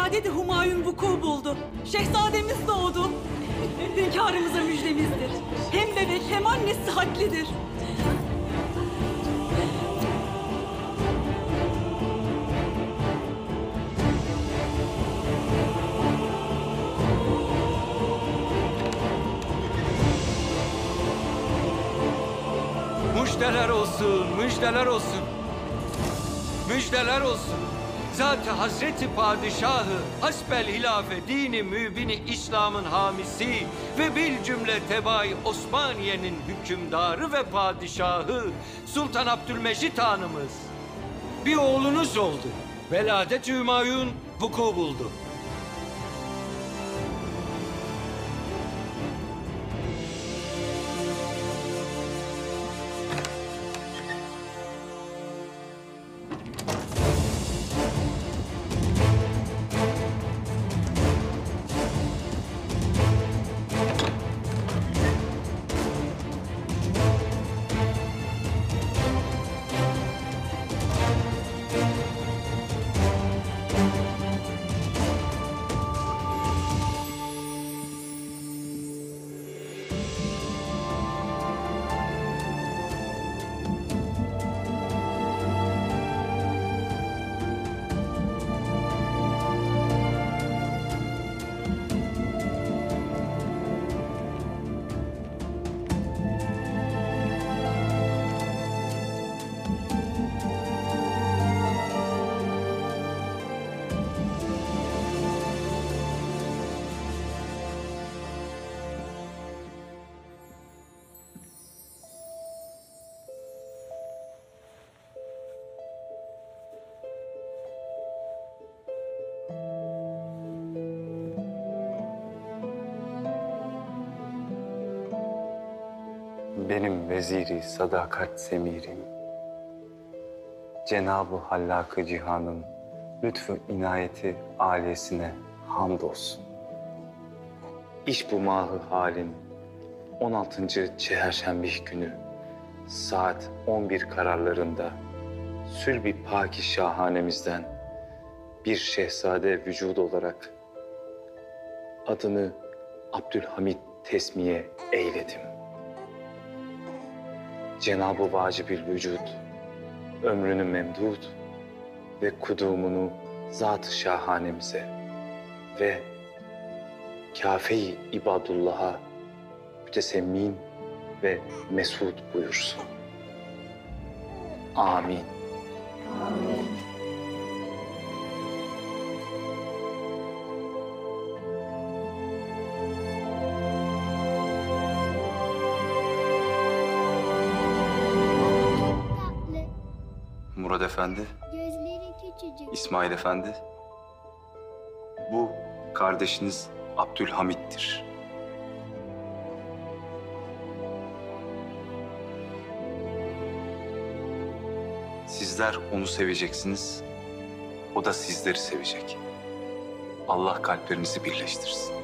Şehzade de Humayun vuku buldu. Şehzademiz doğdu. Hünkârımıza müjdemizdir. Hem bebek hem annesi sıhhatlidir. Müjdeler olsun, müjdeler olsun. Müjdeler olsun. Zat Hazreti Padişahı hasbel hilafe dini mübini İslam'ın hamisi ve bil cümle tebaayı Osmaniye'nin hükümdarı ve padişahı Sultan Abdülmecit Hanımız. Bir oğlunuz oldu. Veladet Hümayun vuku buldu. Benim veziri sadakat semirim. Cenab-ı Hallak-ı Cihan'ın lütfu inayeti aliyesine hamdolsun. İş bu mahı halin 16. Çeherşembe günü saat 11 kararlarında Sülbi Paki Şahanemizden bir şehzade vücud olarak adını Abdülhamit tesmiye eyledim. Cenab-ı Vacibül Vücud, ömrünü memdud ve kudumunu zat-ı şahanemize ve kâfe-i ibadullah'a mütesemmin ve mesud buyursun. Amin. tatlı. Murad Efendi, Gözleri küçücük. İsmail Efendi, bu kardeşiniz Abdülhamit'tir. Sizler onu seveceksiniz, o da sizleri sevecek. Allah kalplerinizi birleştirsin.